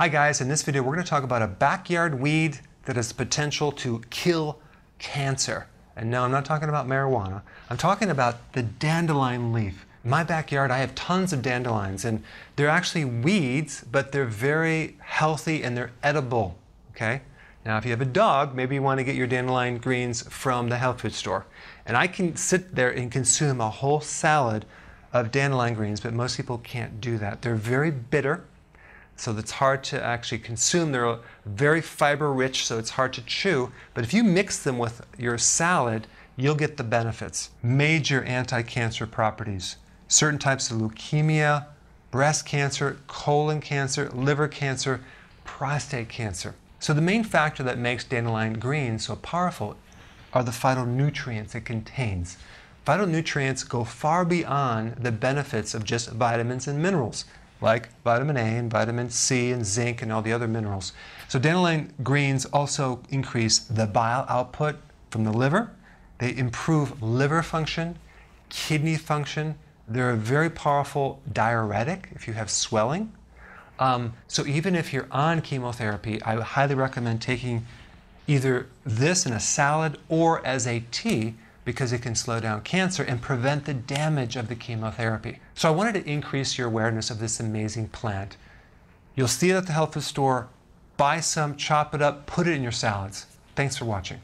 Hi guys, in this video we're going to talk about a backyard weed that has the potential to kill cancer. And no, I'm not talking about marijuana. I'm talking about the dandelion leaf. In my backyard I have tons of dandelions and they're actually weeds, but they're very healthy and they're edible, okay? Now if you have a dog, maybe you want to get your dandelion greens from the health food store. And I can sit there and consume a whole salad of dandelion greens, but most people can't do that. They're very bitter so it's hard to actually consume. They're very fiber rich, so it's hard to chew. But if you mix them with your salad, you'll get the benefits. Major anti cancer properties. Certain types of leukemia, breast cancer, colon cancer, liver cancer, prostate cancer. So the main factor that makes dandelion green so powerful are the phytonutrients it contains. Phytonutrients go far beyond the benefits of just vitamins and minerals like vitamin A and vitamin C and zinc and all the other minerals. So dandelion greens also increase the bile output from the liver. They improve liver function, kidney function. They're a very powerful diuretic if you have swelling. Um, so even if you're on chemotherapy, I highly recommend taking either this in a salad or as a tea because it can slow down cancer and prevent the damage of the chemotherapy. So I wanted to increase your awareness of this amazing plant. You'll see it at the health food store. Buy some, chop it up, put it in your salads. Thanks for watching.